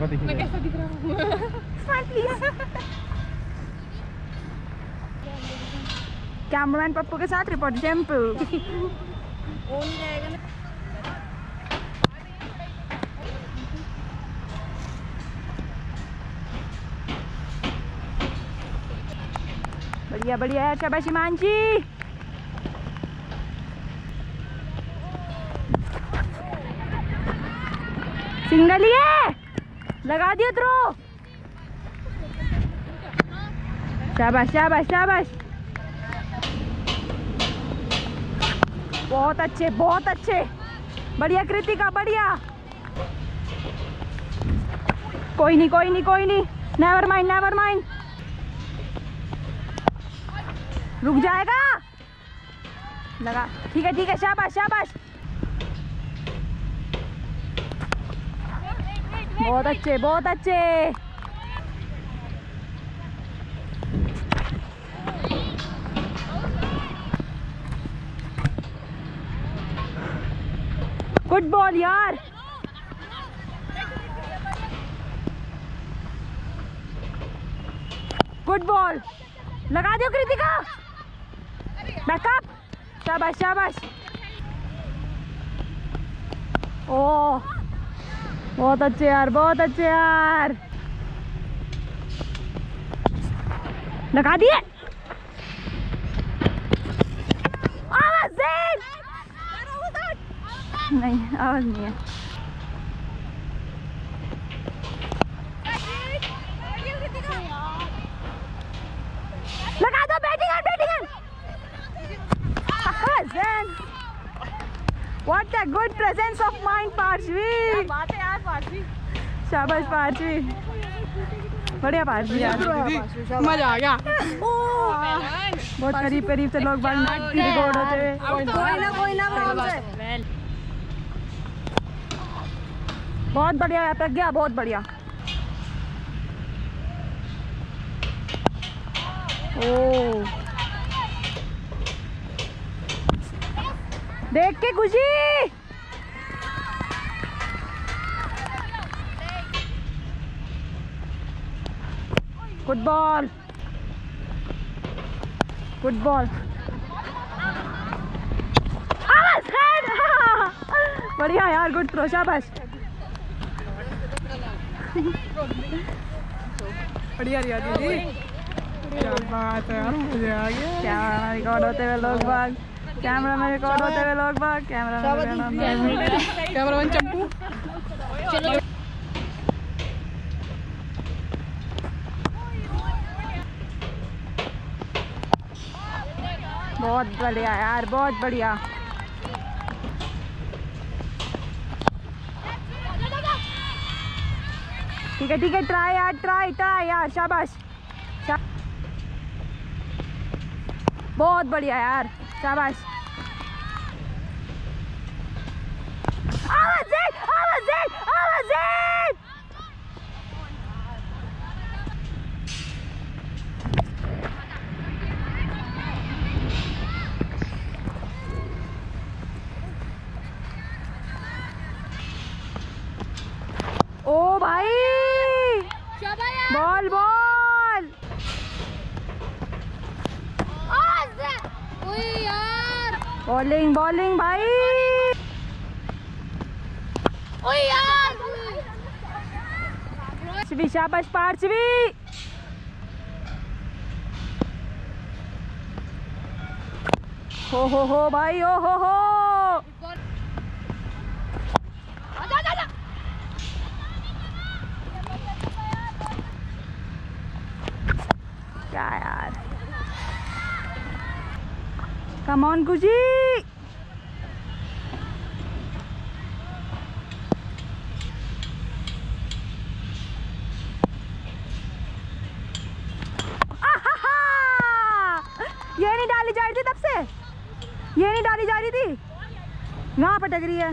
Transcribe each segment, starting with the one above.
मैं कैसा दिख रहा हूँ? कैमरामैन पप्पू के साथ रिपोर्ट टेंपल वो नहीं जाएगा ना बढ़िया बढ़िया है शाबाश हिमांशी सिंगल ही है? लगा दिया थ्रो शाबाश शाबाश शाबाश। बहुत अच्छे बहुत अच्छे। बढ़िया, कृतिका, बढ़िया। कोई नहीं कोई नहीं कोई नहीं। नेवर माइंड नेवर माइंड रुक जाएगा? लगा। ठीक है ठीक है, शाबाश शाबाश। बहुत अच्छे बहुत अच्छे। गुड बॉल यार। गुड बॉल लगा दो कृतिका। बैकअप शाबाश शाबाश। ओ। बहुत अच्छे यार बहुत अच्छे यार। लगा दिए। आवाज़ नहीं आवाज़ नहीं है। What a good presence of mind, Parshvi. शाबाश पार्शवी बढ़िया पार्शवी यार मज़ा आ गया। बहुत करीब करीब से लोग बाल रिकॉर्ड होते हुए। से। बहुत बढ़िया है प्रज्ञा बहुत बढ़िया। ओ। देख के खुशी। गुड बॉल गुड बॉल बढ़िया यार गुड थ्रो शाबाश। बढ़िया रिया दीदी। क्या बात है यार मज़ा आ गया। कैमरा में रिकॉर्ड होते हुए लोग बाग? कैमरा में रिकॉर्ड होते हुए लोग बाग? कैमरा में होते हुए- कैमरामैन चंपू बहुत बढ़िया यार, बहुत बढ़िया। ठीक है ठीक है ट्राई यार ट्राई ट्राई यार, शाबाश. बहुत बढ़िया यार, शाबाश। आवाज़ आवाज़ आवाज़ दे ओ भाई बॉल बॉल बॉलिंग बॉलिंग भाई पार्चवी शाबाश पार्चवी हो हो हो भाई ओ हो हो क्या यार ऑन खुशी आहाहा! ये नहीं डाली जा रही थी तब से। ये नहीं डाली जा रही थी। यहाँ पटक रही है।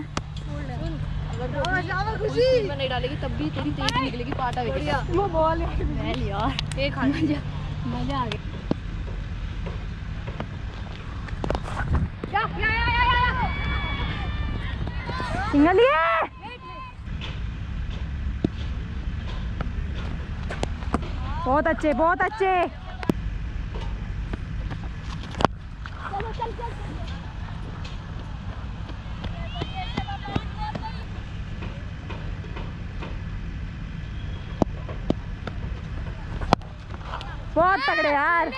नहीं डालेगी तब भी तेरी तेज निकलेगी पाटा वो बॉल यार। एक खाना। मज़ा मज़ा आ गया। बहुत अच्छे बहुत अच्छे। बहुत तगड़े यार।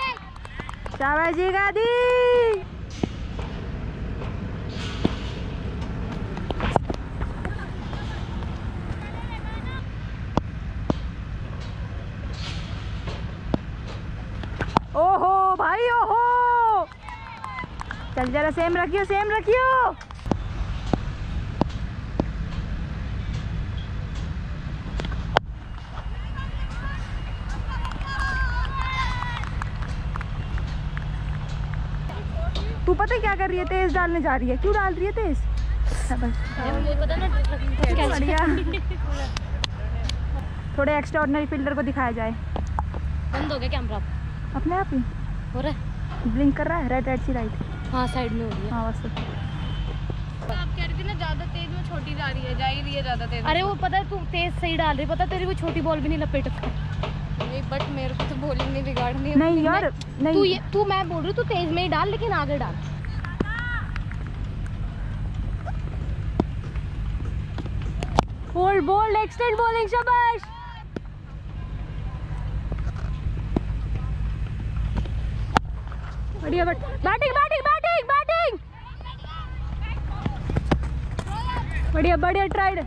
शाबाश जी गादी। चल जरा सेम रखियो सेम रखियो तू पता है क्या कर रही है तेज डालने जा रही है? क्यों डाल रही है तेज? थोड़े एक्स्ट्रा ऑर्डनरी फील्डर को दिखाया जाए। बंद हो गया कैमरा अपने आप ही। हो रहा है। ब्लिंक कर रहा है रेड राइट सी राइट हाँ साइड में हो रही है। हाँ बस। आप कह रही थी ना ज़्यादा तेज में छोटी जा रही है जा ही रही है ज़्यादा तेज। अरे वो पता है तू तेज सही डाल रही है, पता तेरी वो छोटी बॉल भी नहीं लपेट नहीं बट मेरे को तो बॉलिंग नहीं बिगाड़नी नहीं यार तू नहीं ये तू मैं बोल रही हूँ तू तेज में ही डाल लेकिन आगे डाल। बोल्ड बोल्ड एक्सटेंड बॉलिंग शाबाश बढ़िया but batting batting batting batting बढ़िया बढ़िया ट्राइड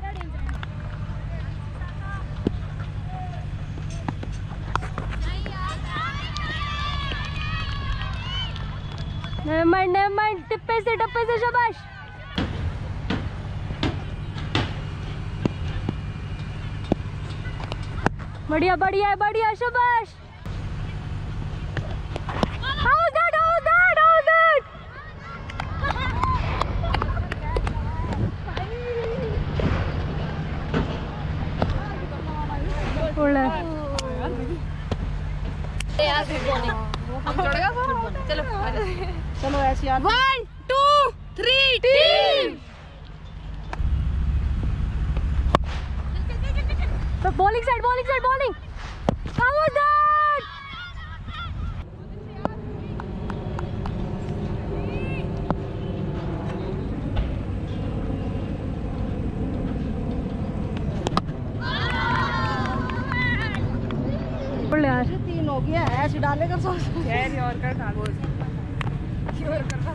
Never mind, टिप्पे से टप्पे से शाबाश। बढ़िया बढ़िया बढ़िया शाबाश। bowling side bowling how was that तीन हो गया ऐसे और कर कागज़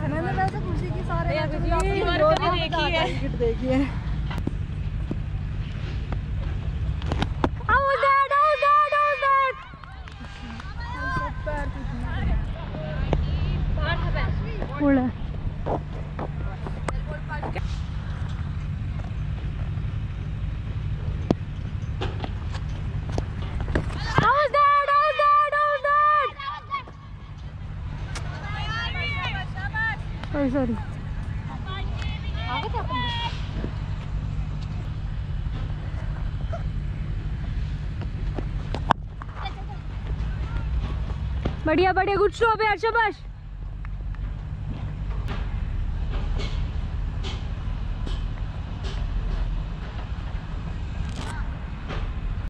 मैंने वैसे खुशी की सारे देखी है सॉरी सॉरी बढ़िया बढ़िया गुड शो अभी अच्छा बस